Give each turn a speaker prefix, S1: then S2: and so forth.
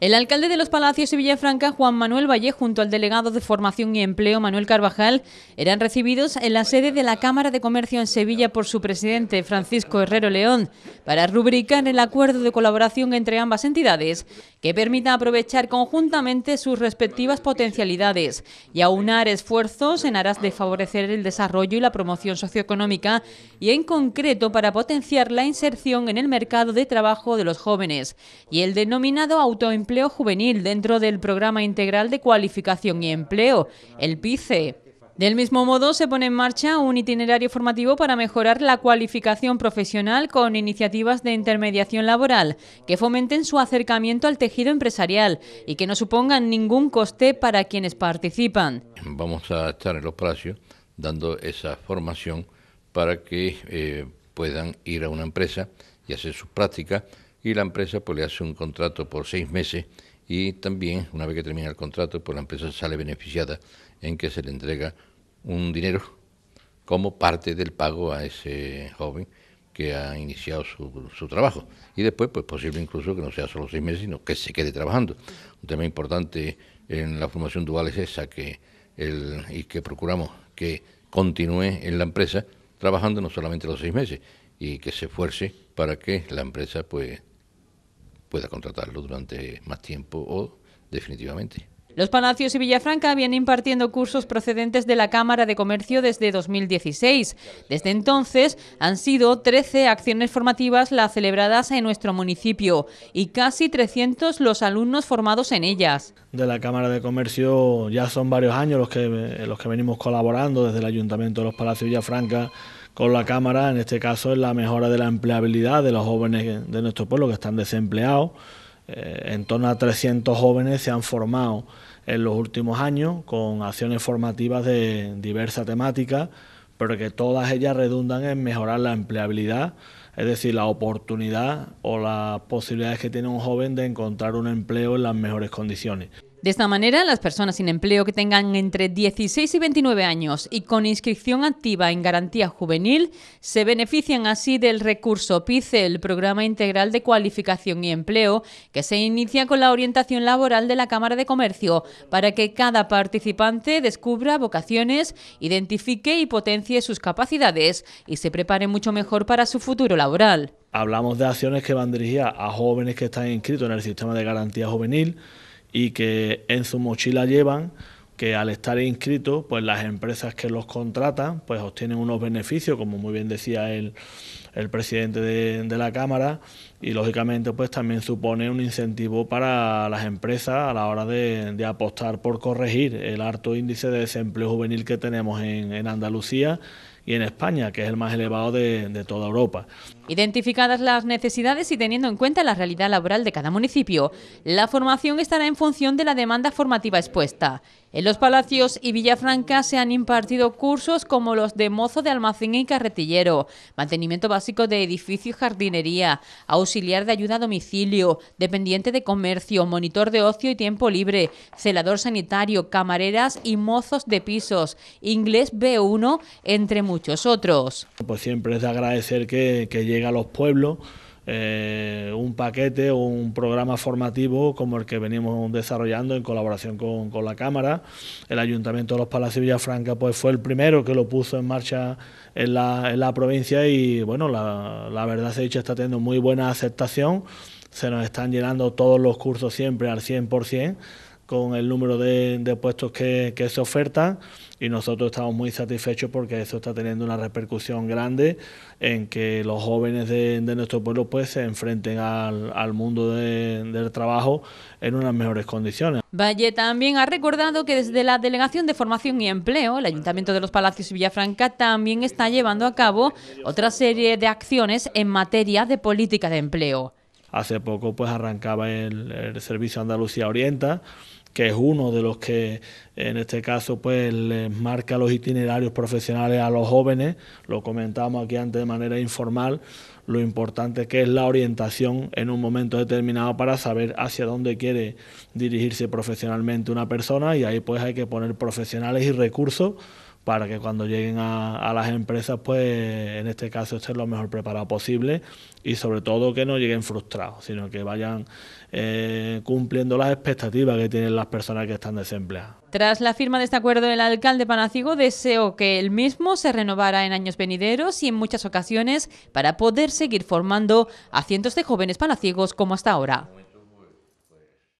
S1: El alcalde de los Palacios de Villafranca, Juan Manuel Valle, junto al delegado de Formación y Empleo, Manuel Carvajal, eran recibidos en la sede de la Cámara de Comercio en Sevilla por su presidente, Francisco Herrero León, para rubricar el acuerdo de colaboración entre ambas entidades, que permita aprovechar conjuntamente sus respectivas potencialidades y aunar esfuerzos en aras de favorecer el desarrollo y la promoción socioeconómica y, en concreto, para potenciar la inserción en el mercado de trabajo de los jóvenes y el denominado autoempleo empleo juvenil dentro del Programa Integral de Cualificación y Empleo, el PICE. Del mismo modo, se pone en marcha un itinerario formativo para mejorar la cualificación profesional con iniciativas de intermediación laboral que fomenten su acercamiento al tejido empresarial y que no supongan ningún coste para quienes participan.
S2: Vamos a estar en los palacios dando esa formación para que eh, puedan ir a una empresa y hacer sus prácticas y la empresa pues le hace un contrato por seis meses y también una vez que termina el contrato pues la empresa sale beneficiada en que se le entrega un dinero como parte del pago a ese joven que ha iniciado su, su, trabajo. Y después, pues posible incluso que no sea solo seis meses, sino que se quede trabajando. Un tema importante en la formación dual es esa, que el, y que procuramos que continúe en la empresa trabajando no solamente los seis meses, y que se esfuerce para que la empresa pues pueda contratarlo durante más tiempo o definitivamente.
S1: Los Palacios y Villafranca vienen impartiendo cursos procedentes de la Cámara de Comercio desde 2016. Desde entonces han sido 13 acciones formativas las celebradas en nuestro municipio y casi 300 los alumnos formados en ellas.
S3: De la Cámara de Comercio ya son varios años los que, los que venimos colaborando desde el Ayuntamiento de los Palacios y Villafranca con la Cámara, en este caso, en la mejora de la empleabilidad de los jóvenes de nuestro pueblo que están desempleados. Eh, en torno a 300 jóvenes se han formado en los últimos años con acciones formativas de diversa temática, pero que todas ellas redundan en mejorar la empleabilidad, es decir, la oportunidad o las posibilidades que tiene un joven de encontrar un empleo en las mejores condiciones.
S1: De esta manera, las personas sin empleo que tengan entre 16 y 29 años y con inscripción activa en garantía juvenil se benefician así del recurso PICE, el Programa Integral de Cualificación y Empleo, que se inicia con la orientación laboral de la Cámara de Comercio para que cada participante descubra vocaciones, identifique y potencie sus capacidades y se prepare mucho mejor para su futuro laboral.
S3: Hablamos de acciones que van dirigidas a jóvenes que están inscritos en el sistema de garantía juvenil y que en su mochila llevan que al estar inscritos, pues las empresas que los contratan, pues obtienen unos beneficios, como muy bien decía el, el presidente de, de, la Cámara, y lógicamente pues también supone un incentivo para las empresas a la hora de, de apostar por corregir el alto índice de desempleo juvenil que tenemos en, en Andalucía y en España, que es el más elevado de, de, toda Europa.
S1: Identificadas las necesidades y teniendo en cuenta la realidad laboral de cada municipio, la formación estará en función de la demanda formativa expuesta. En los Palacios y Villafranca se han impartido cursos como los de mozo de almacén y carretillero, mantenimiento básico de edificio y jardinería, auxiliar de ayuda a domicilio, dependiente de comercio, monitor de ocio y tiempo libre, celador sanitario, camareras y mozos de pisos, inglés B1, entre muchos otros.
S3: Pues siempre es de agradecer que, llegue a los pueblos eh, un paquete o un programa formativo como el que venimos desarrollando en colaboración con, con, la Cámara. El Ayuntamiento de los Palacios de Villafranca pues, fue el primero que lo puso en marcha en la, en la provincia y bueno, la, la verdad se ha dicho está teniendo muy buena aceptación. Se nos están llenando todos los cursos siempre al 100% con el número de, de puestos que, que, se ofertan y nosotros estamos muy satisfechos porque eso está teniendo una repercusión grande en que los jóvenes de, de nuestro pueblo pues se enfrenten al, al mundo de, del trabajo en unas mejores condiciones.
S1: Valle también ha recordado que desde la Delegación de Formación y Empleo, el Ayuntamiento de los Palacios y Villafranca también está llevando a cabo otra serie de acciones en materia de política de empleo.
S3: Hace poco pues arrancaba el, el Servicio Andalucía Orienta, que es uno de los que en este caso pues les marca los itinerarios profesionales a los jóvenes, lo comentábamos aquí antes de manera informal, lo importante que es la orientación en un momento determinado para saber hacia dónde quiere dirigirse profesionalmente una persona y ahí pues hay que poner profesionales y recursos para que cuando lleguen a, las empresas, pues en este caso estén lo mejor preparado posible y sobre todo que no lleguen frustrados, sino que vayan eh, cumpliendo las expectativas que tienen las personas que están desempleadas.
S1: Tras la firma de este acuerdo, el alcalde Panacigo deseó que el mismo se renovara en años venideros y en muchas ocasiones para poder seguir formando a cientos de jóvenes panaciegos como hasta ahora.